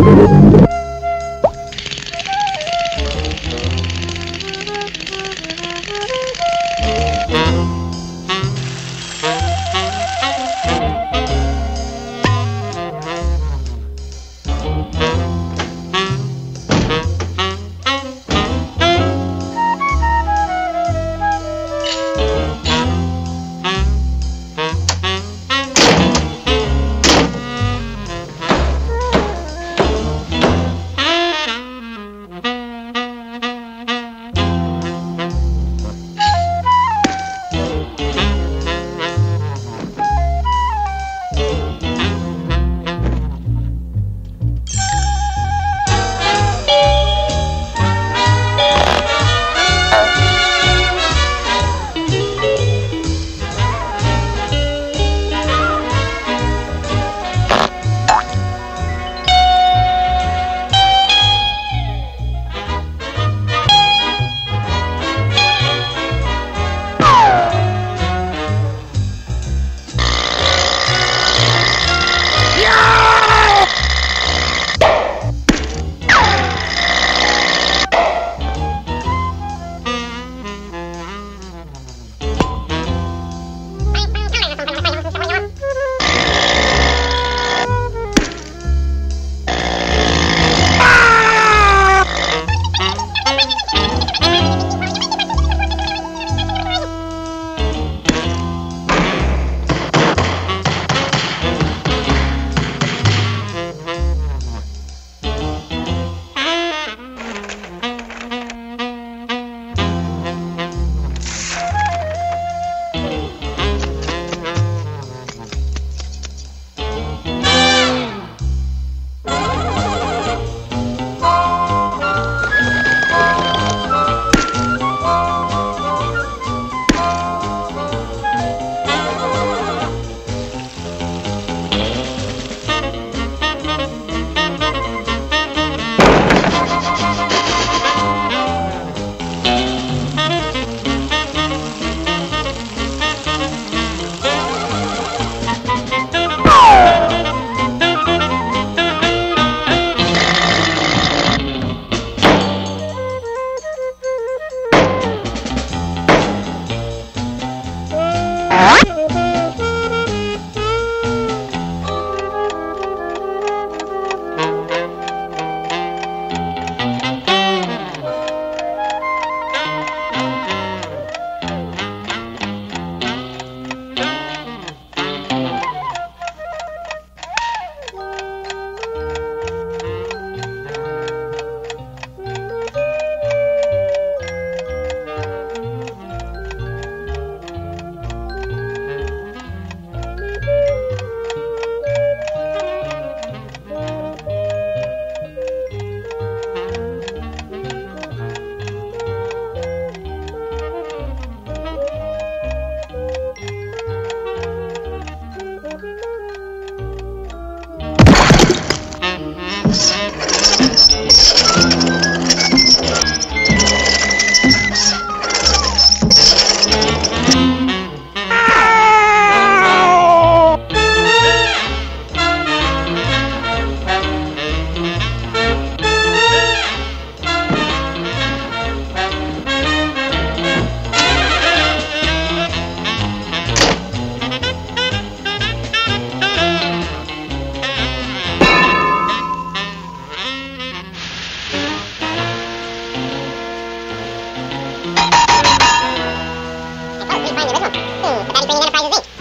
Thanks. Ooh, the Daddy Brainy Enterprises Inc.